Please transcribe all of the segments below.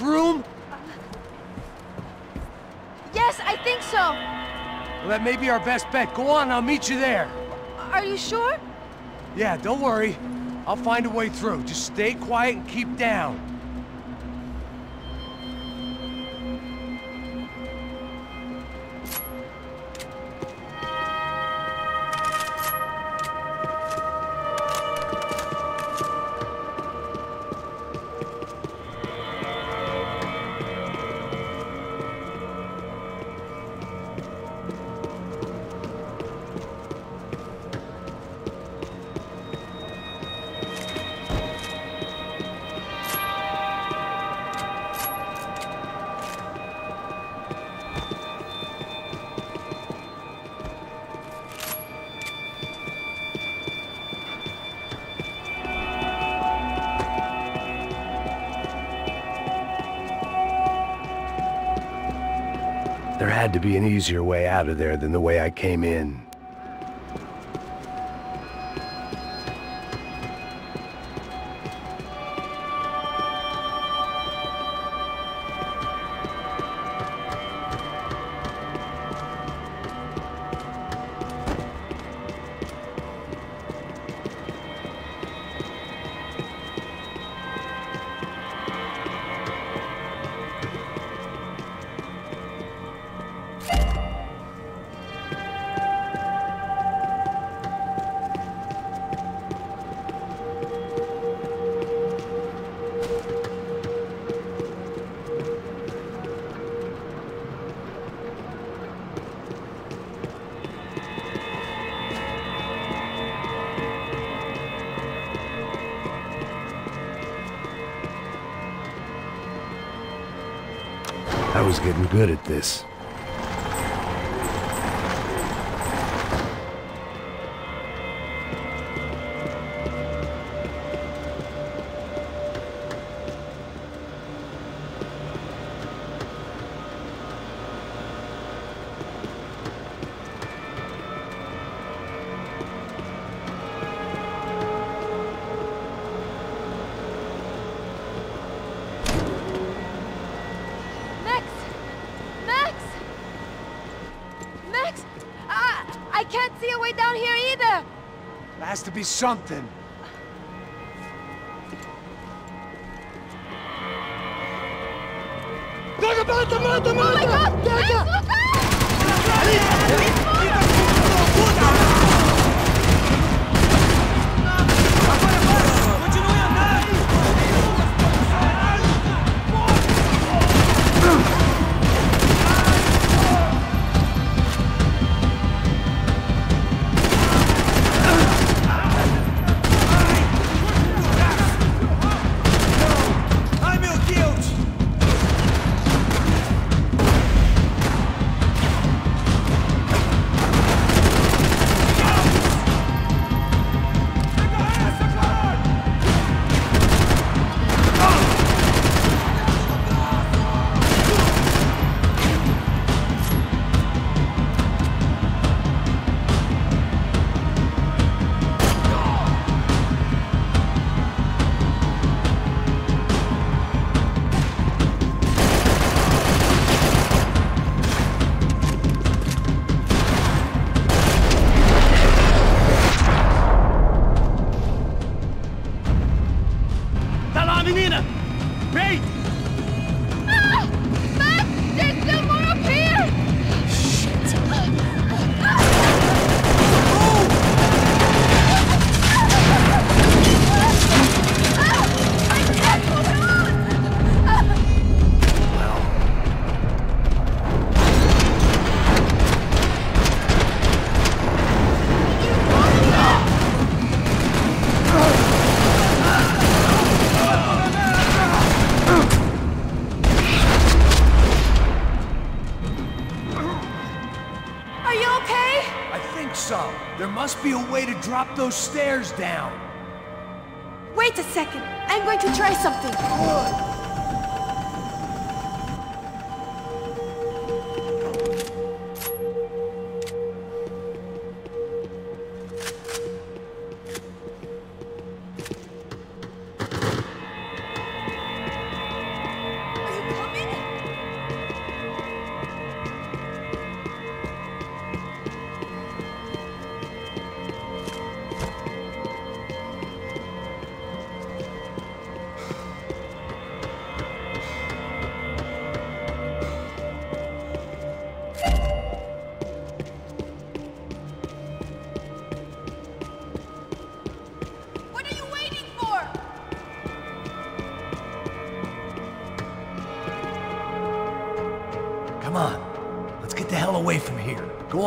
to that next room? Yes, I think so. Well, that may be our best bet. Go on, I'll meet you there. Are you sure? Yeah, don't worry. I'll find a way through. Just stay quiet and keep down. There had to be an easier way out of there than the way I came in. This. Be something. Those stairs down. Wait a second. I'm going to try something.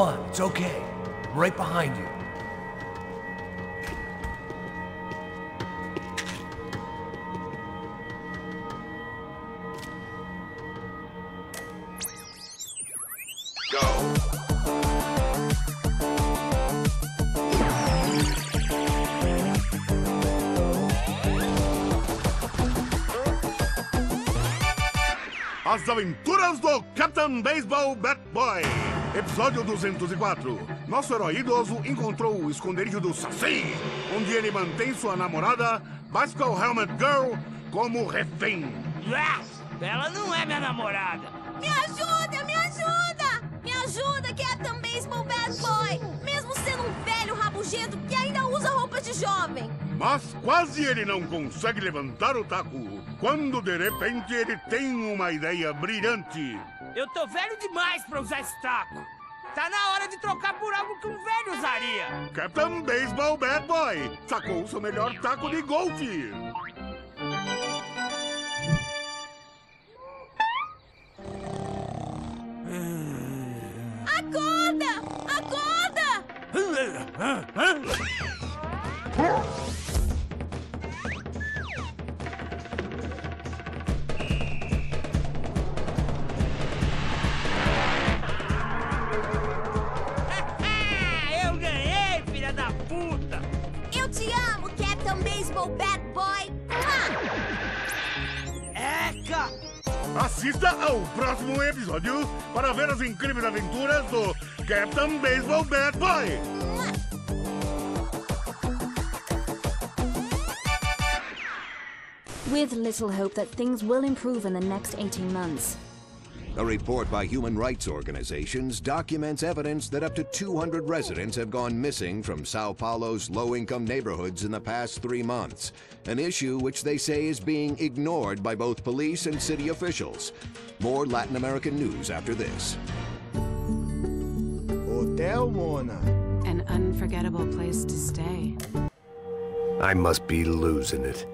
On, it's okay. I'm right behind you. As Aventuras do Captain Baseball Bat Boy. Episódio 204. Nosso herói idoso encontrou o esconderijo do Saci, onde ele mantém sua namorada, Bicycle Helmet Girl, como refém. Yes! Ela não é minha namorada. Me ajuda, me ajuda! Me ajuda, Captain Baseball Bad Boy! Mesmo sendo um velho rabugento que ainda usa roupas de jovem. Mas quase ele não consegue levantar o taco, quando de repente ele tem uma ideia brilhante. Eu tô velho demais pra usar esse taco. Tá na hora de trocar por algo que um velho usaria. Captain Baseball Bad Boy sacou seu melhor taco de golfe. Acorda! Acorda! amo, Baseball Bat Boy! Eca! Assista ao próximo episódio para ver as incríveis aventuras do Captain Baseball Bat Boy. With little hope that things will improve in the next 18 months. A report by human rights organizations documents evidence that up to 200 residents have gone missing from Sao Paulo's low-income neighborhoods in the past three months, an issue which they say is being ignored by both police and city officials. More Latin American news after this. Hotel Mona. An unforgettable place to stay. I must be losing it.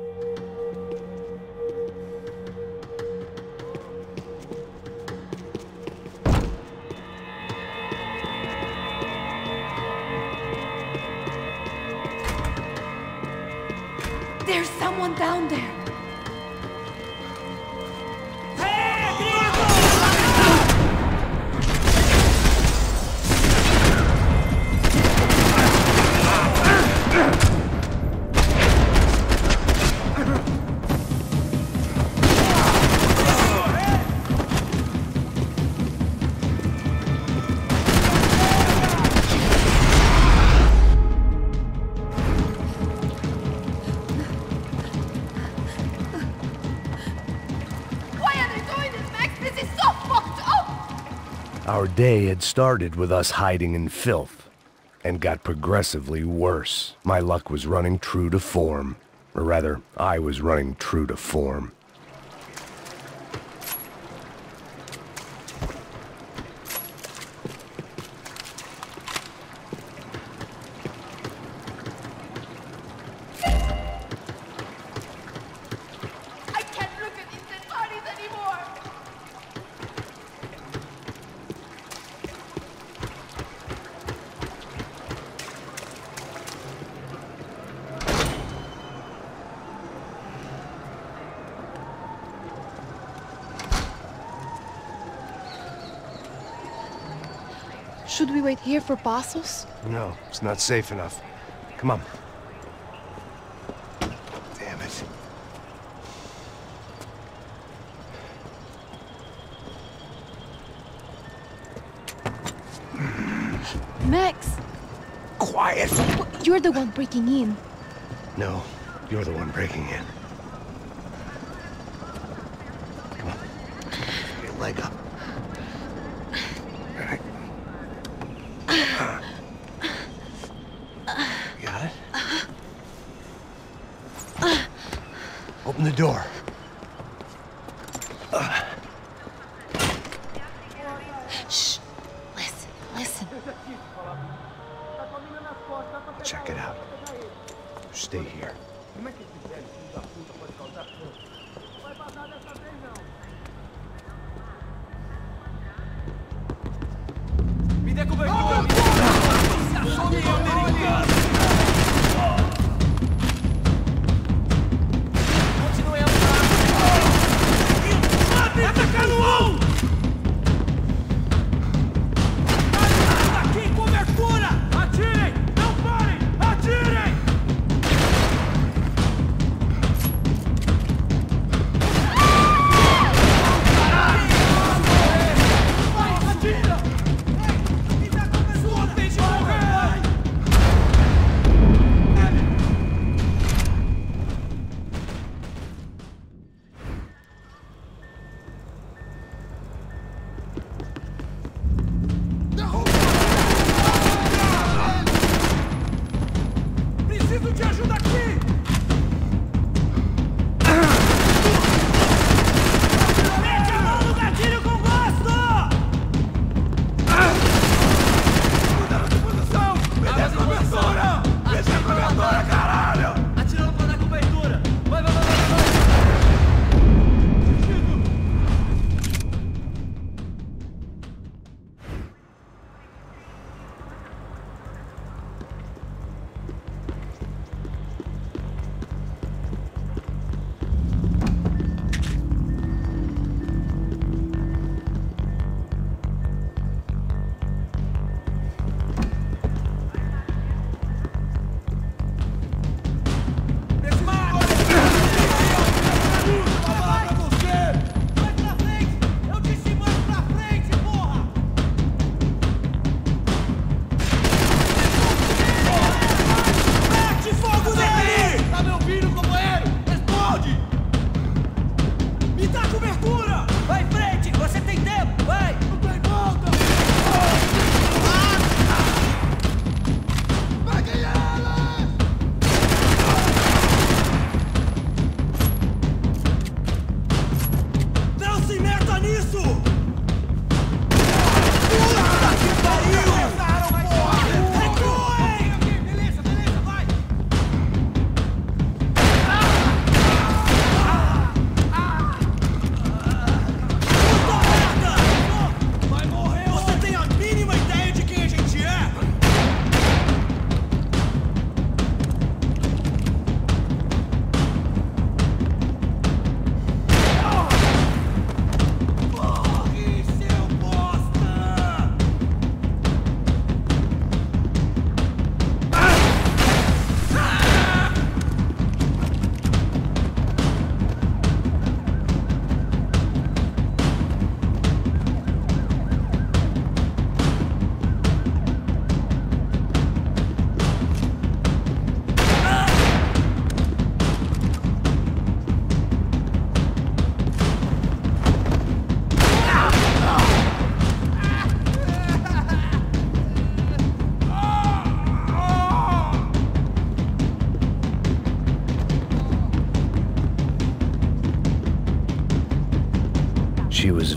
Day had started with us hiding in filth, and got progressively worse. My luck was running true to form. Or rather, I was running true to form. Should we wait here for Passos? No, it's not safe enough. Come on. Damn it. Max! Quiet! You're the one breaking in. No, you're the one breaking in.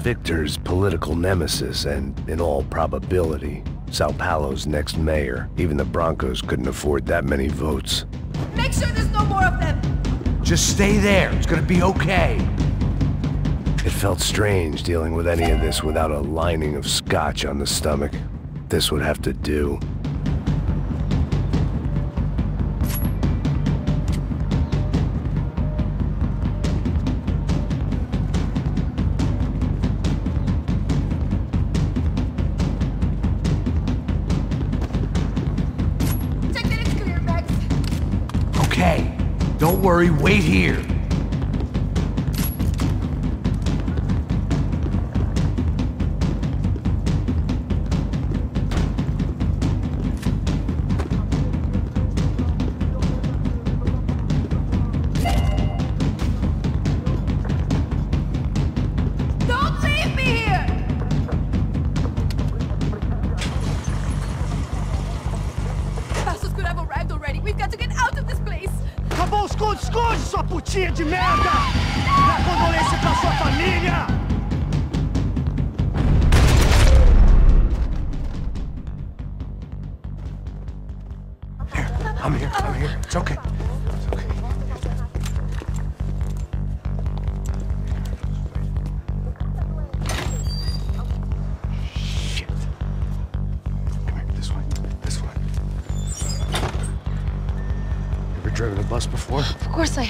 Victor's political nemesis and, in all probability, Sao Paulo's next mayor. Even the Brancos couldn't afford that many votes. Make sure there's no more of them. Just stay there. It's gonna be okay. It felt strange dealing with any of this without a lining of scotch on the stomach. This would have to do. Wait here.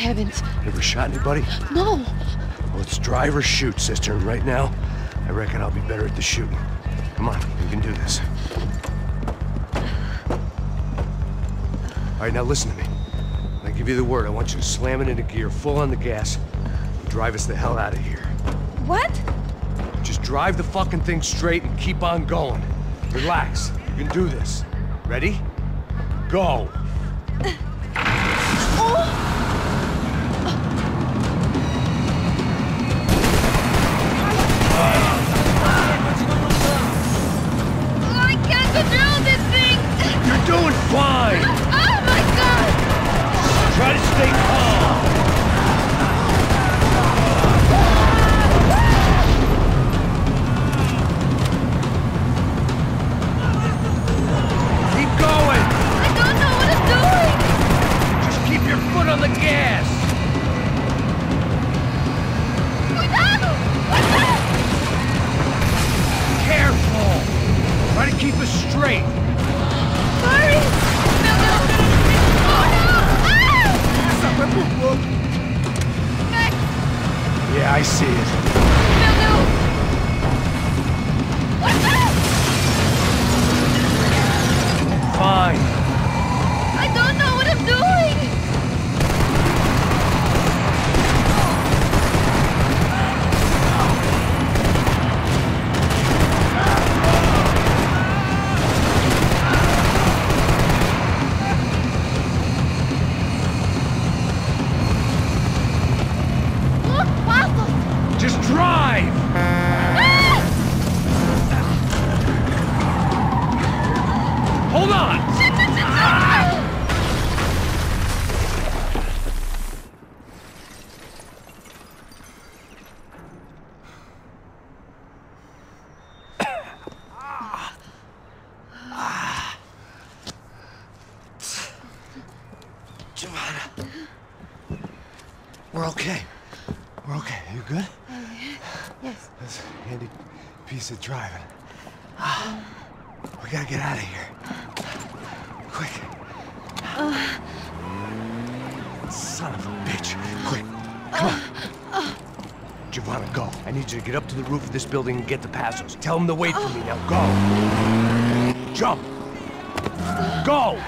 Course Ever shot anybody? No. Well, it's drive or shoot, sister. And right now, I reckon I'll be better at the shooting. Come on, we can do this. All right, now listen to me. When I give you the word, I want you to slam it into gear, full on the gas, and drive us the hell out of here. What? Just drive the fucking thing straight and keep on going. Relax. You can do this. Ready? Go. Okay. We're okay. You good? Yes. That's a handy piece of driving. Ah, We gotta get out of here. Quick. Son of a bitch. Quick. Come on. Giovanna, go. I need you to get up to the roof of this building and get the Passos. Tell them to wait for me. Now go. Jump. Go.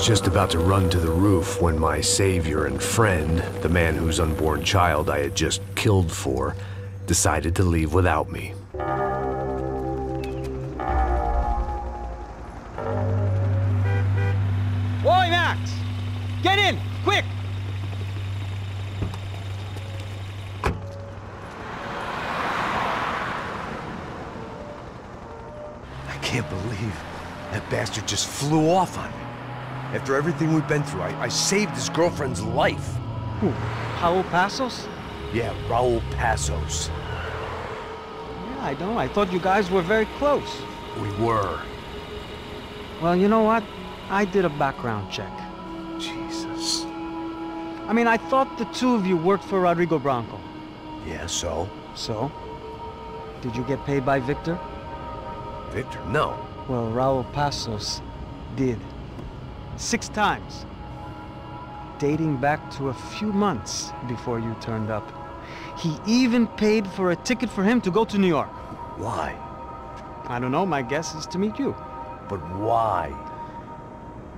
Was just about to run to the roof when my savior and friend, the man whose unborn child I had just killed for, decided to leave without me. Boy, Max! Get in! Quick! I can't believe that bastard just flew off on me. After everything we've been through, I, I saved his girlfriend's life. Who? Raul Passos? Yeah, Raul Passos. Yeah, I don't know. I thought you guys were very close. We were. Well, you know what? I did a background check. Jesus. I mean, I thought the two of you worked for Rodrigo Branco. Yeah, so? So? Did you get paid by Victor? Victor, no. Well, Raul Passos did. Six times. Dating back to a few months before you turned up. He even paid for a ticket for him to go to New York. Why? I don't know, my guess is to meet you. But why?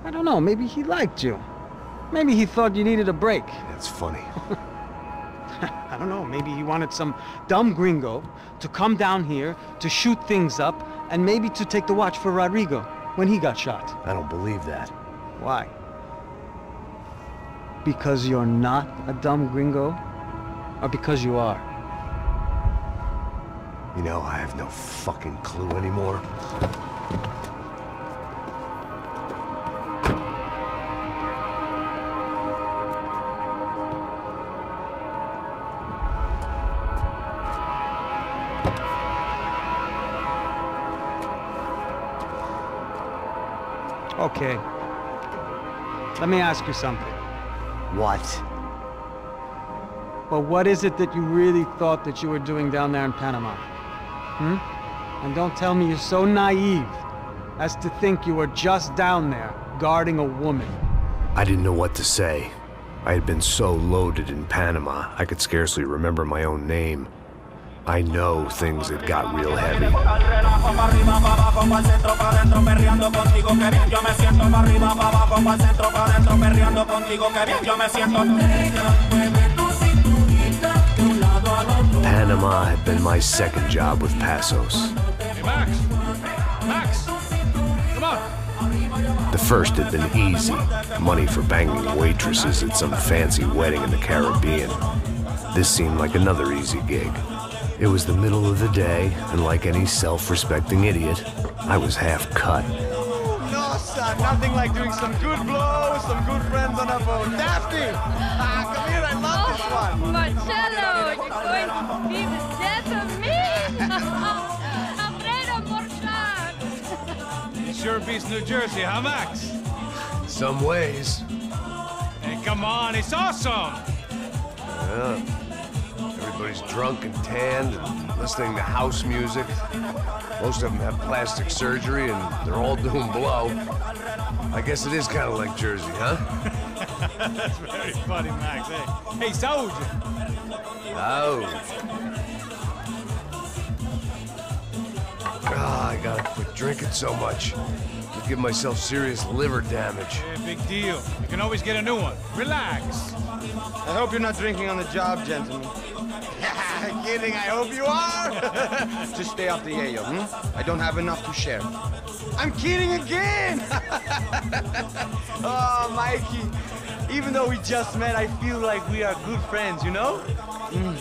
I don't know, maybe he liked you. Maybe he thought you needed a break. That's funny. I don't know, maybe he wanted some dumb gringo to come down here to shoot things up and maybe to take the watch for Rodrigo when he got shot. I don't believe that. Why? Because you're not a dumb gringo? Or because you are? You know, I have no fucking clue anymore. Okay. Let me ask you something. What? Well, what is it that you really thought that you were doing down there in Panama? Hmm? And don't tell me you're so naive as to think you were just down there guarding a woman. I didn't know what to say. I had been so loaded in Panama, I could scarcely remember my own name. I know things had got real heavy. Panama had been my second job with Passos. Hey, Max! Max! Come on! The first had been easy money for banging waitresses at some fancy wedding in the Caribbean. This seemed like another easy gig. It was the middle of the day, and like any self respecting idiot, I was half cut. No, son, nothing like doing some good blows, some good friends on a boat. Daphne! Ah, come here, I love this one. Marcelo, you're going to be the death of me! Alfredo Morchan! Sure beats New Jersey, huh, Max? Some ways. Hey, come on, it's awesome! Yeah. Everybody's drunk and tanned and listening to house music. Most of them have plastic surgery and they're all doing blow. I guess it is kind of like Jersey, huh? That's very funny, Max. Hey, hey Saúde! Oh. Ah, I gotta quit drinking so much. Could give myself serious liver damage. Yeah, big deal. You can always get a new one. Relax. I hope you're not drinking on the job, gentlemen. Kidding, I hope you are. Just stay off the yayo, hmm? I don't have enough to share. I'm kidding again! oh, Mikey, even though we just met, I feel like we are good friends, you know? Mm.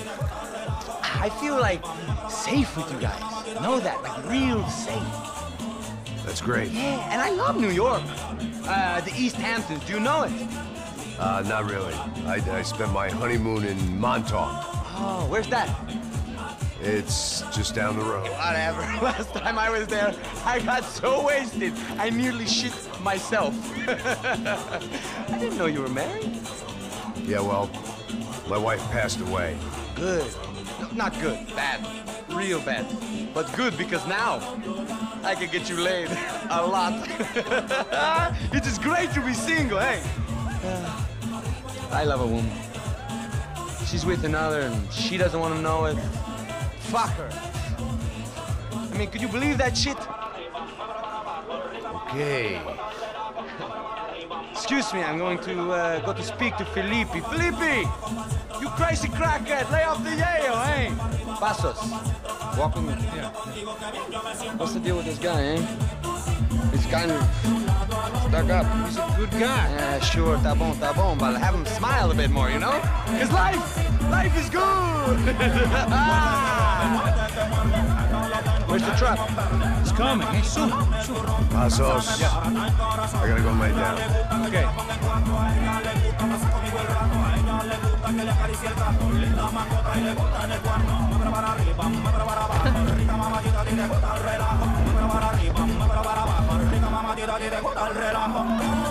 I feel like safe with you guys. Know that, like real safe. That's great. Yeah, and I love New York. Uh, the East Hamptons, do you know it? Uh, not really. I, I spent my honeymoon in Montauk. Oh, where's that? It's just down the road. Whatever. Last time I was there, I got so wasted, I nearly shit myself. I didn't know you were married. Yeah, well, my wife passed away. Good. No, not good. Bad. Real bad. But good because now I can get you laid a lot. it is great to be single, hey? I love a woman. She's with another and she doesn't want to know it. Fuck her. I mean, could you believe that shit? Okay. Excuse me, I'm going to uh, go to speak to Felipe. Felipe! You crazy crackhead, lay off the yayo, eh? Passos, walk with me. Yeah. What's the deal with this guy, eh? He's kind of stuck up. He's a good guy. Yeah, sure, tá bom, tá bom, but have him smile a bit more, you know? Cause life, life is good! Where's the truck? It's coming. Hey, soon, soon. Passos. I gotta go lay down. Okay.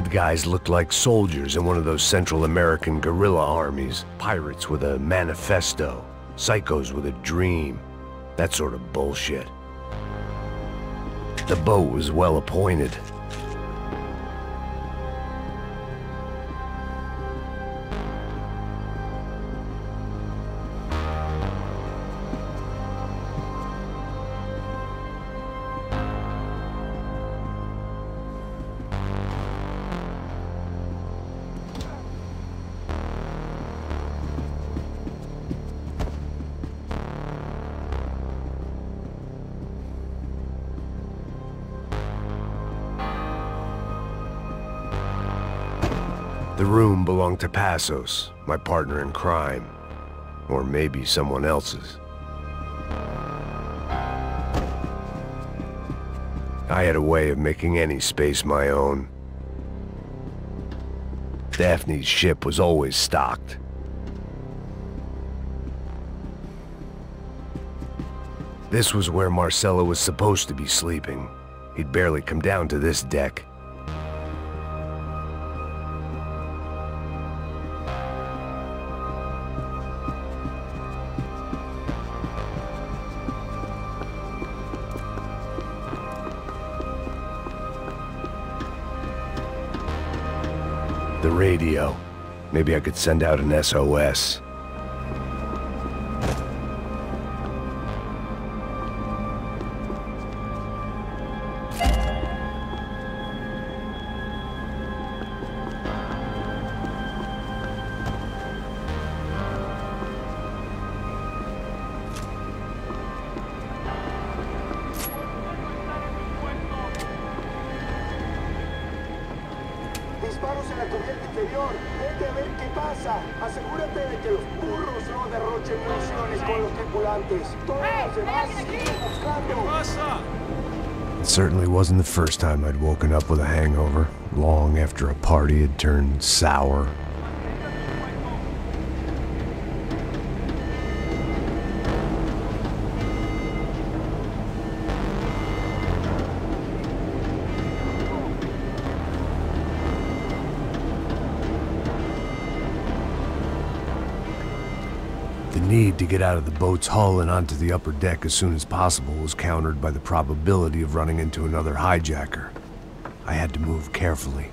dead guys looked like soldiers in one of those Central American guerrilla armies. Pirates with a manifesto. Psychos with a dream. That sort of bullshit. The boat was well appointed. To Passos, my partner in crime. Or maybe someone else's. I had a way of making any space my own. Daphne's ship was always stocked. This was where Marcelo was supposed to be sleeping. He'd barely come down to this deck. Radio. Maybe I could send out an SOS. I'd woken up with a hangover, long after a party had turned sour. The need to get out of the boat's hull and onto the upper deck as soon as possible was countered by the probability of running into another hijacker. I had to move carefully.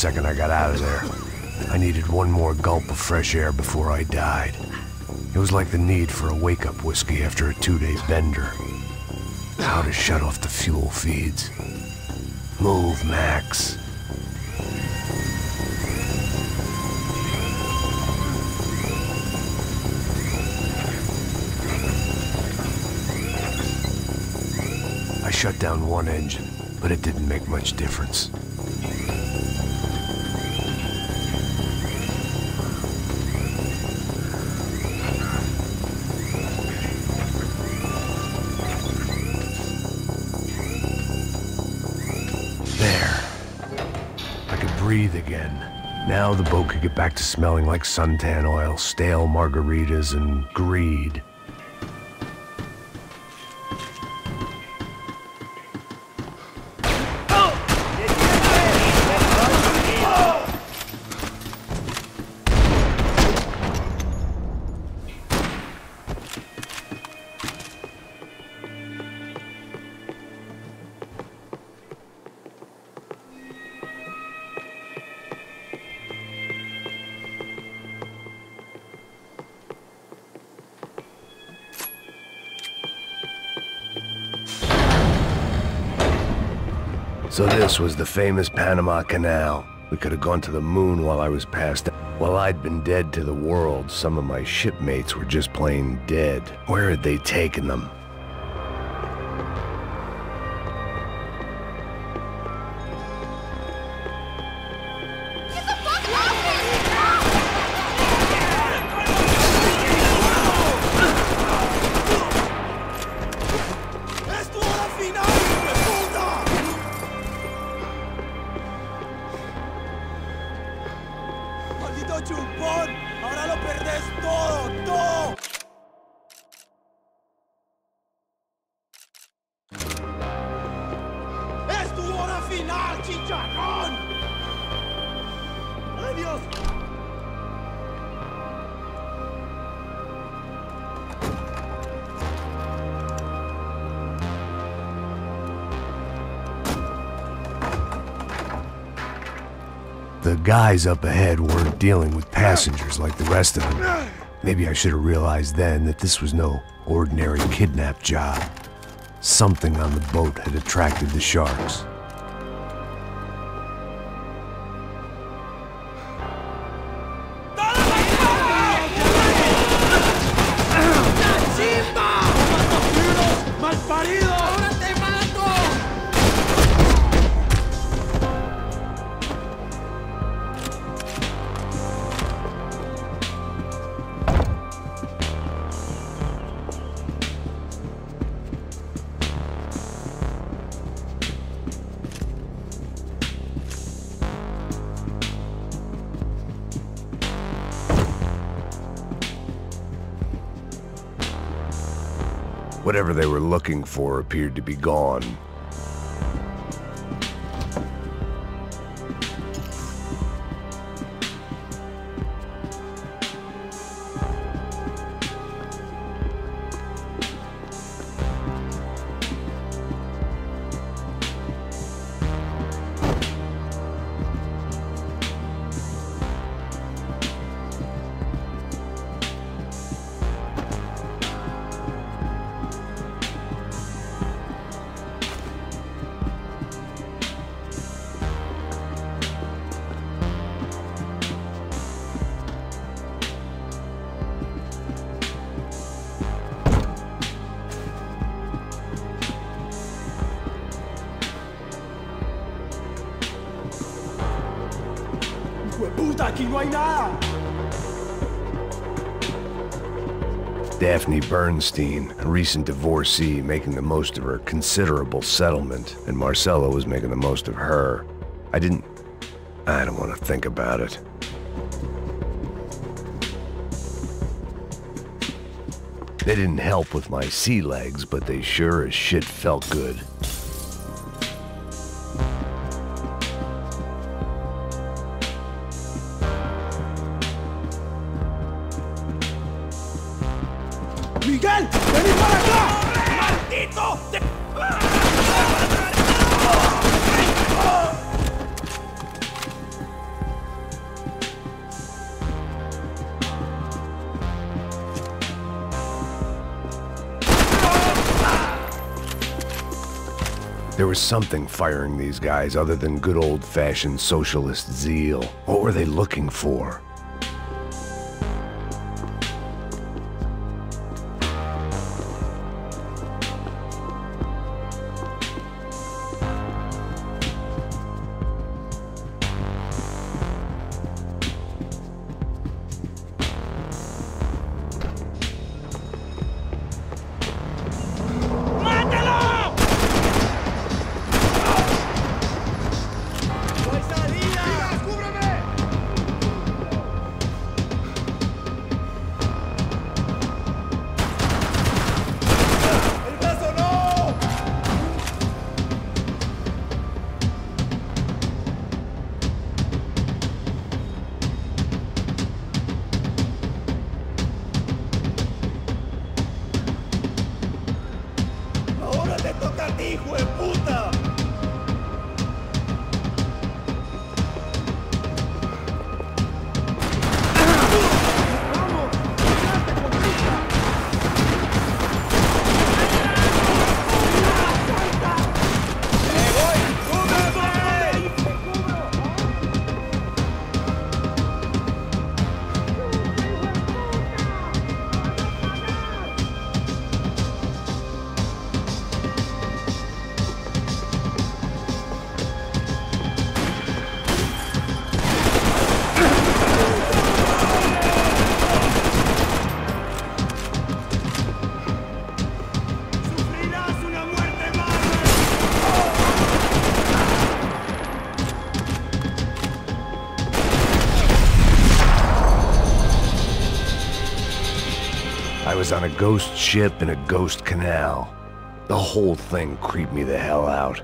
Second I got out of there. I needed one more gulp of fresh air before I died. It was like the need for a wake-up whiskey after a two-day bender. How to shut off the fuel feeds. Move, Max. I shut down one engine, but it didn't make much difference. Now the boat could get back to smelling like suntan oil, stale margaritas, and greed. This was the famous Panama Canal. We could have gone to the moon while I was passed. While I'd been dead to the world, some of my shipmates were just plain dead. Where had they taken them? Guys up ahead weren't dealing with passengers like the rest of them. Maybe I should have realized then that this was no ordinary kidnap job. Something on the boat had attracted the sharks. Whatever they were looking for appeared to be gone. Bernstein, a recent divorcee, making the most of her considerable settlement, and Marcelo was making the most of her. I didn't... I don't want to think about it. They didn't help with my sea legs, but they sure as shit felt good. Was something firing these guys other than good old-fashioned socialist zeal. What were they looking for? On a ghost ship in a ghost canal. The whole thing creeped me the hell out.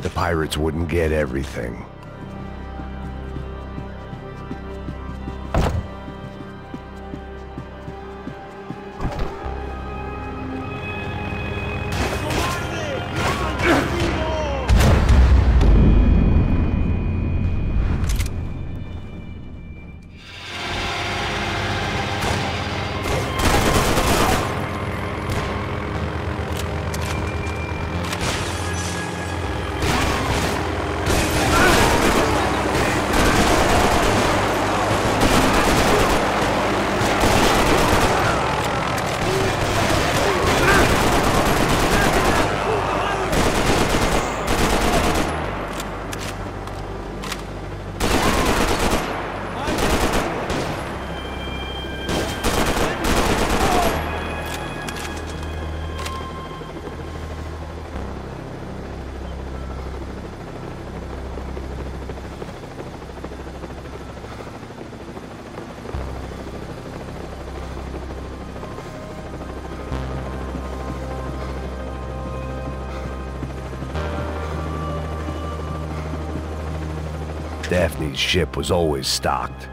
The pirates wouldn't get everything. Daphne's ship was always stocked.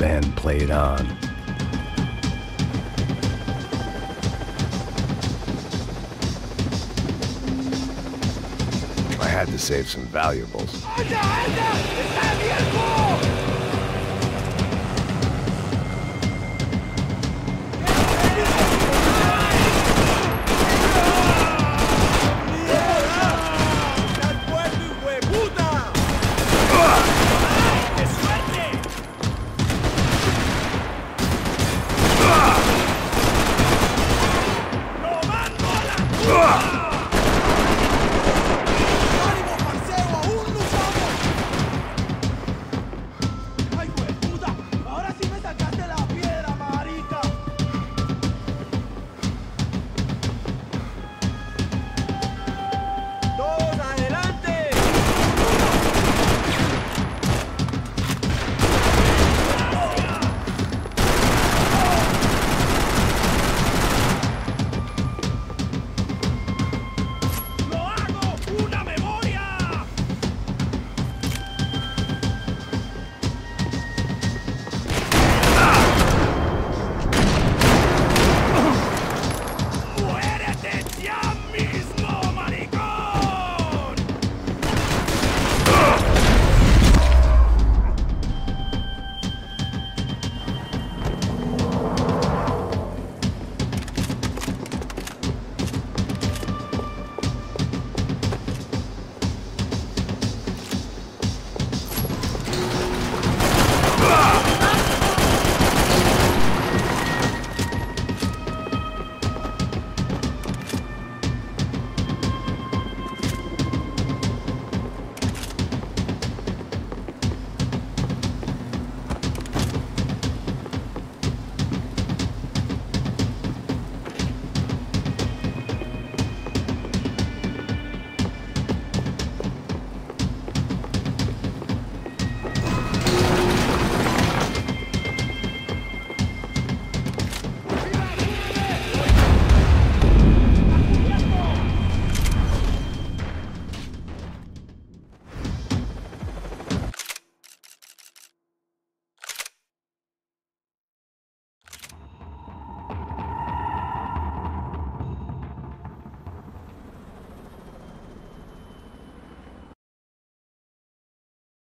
Band played on. I had to save some valuables.